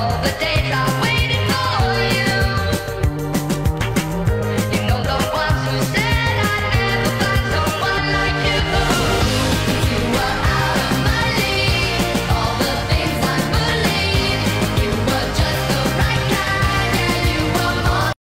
all the day.